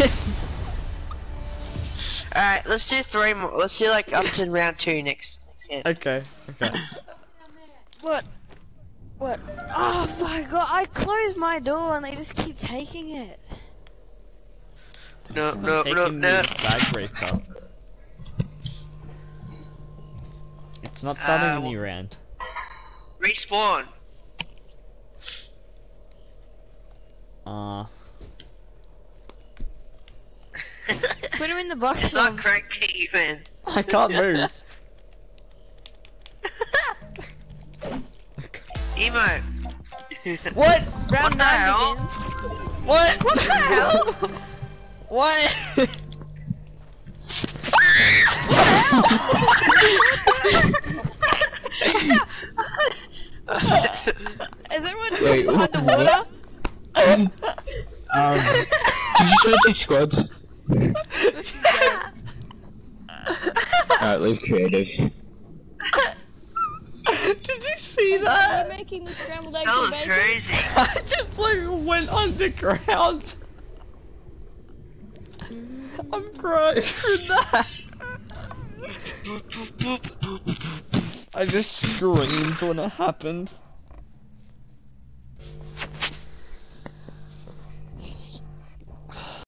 Alright, let's do three more. Let's do like up to round two next. Yeah. okay, okay. What? What? Oh my god, I closed my door and they just keep taking it. No, I'm no, no, taking no. the flag breaker. It's not starting Uh, a new round. Respawn. Uh, Put him in the box. it's not um, cranky even. I can't move. Emo. what? Round the nine hell? begins. What? What the hell? what? Is everyone Wait, what? underwater? Um, did you say two squads? Alright, leave creative. Did you see We're that? making the scrambled eggs That was bacon. crazy. I just like went underground. I'm crying from that. I just screamed when it happened.